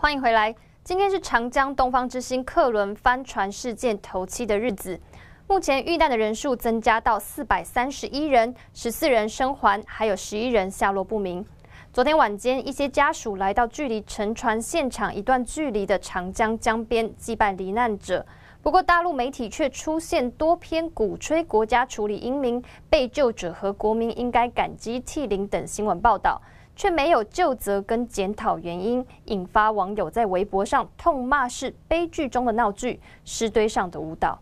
欢迎回来。今天是长江东方之星客轮帆船事件头七的日子，目前遇难的人数增加到四百三十一人，十四人生还，还有十一人下落不明。昨天晚间，一些家属来到距离沉船现场一段距离的长江江边祭拜罹难者。不过，大陆媒体却出现多篇鼓吹国家处理英明、被救者和国民应该感激涕零等新闻报道。却没有就责跟检讨原因，引发网友在微博上痛骂是悲剧中的闹剧，尸堆上的舞蹈。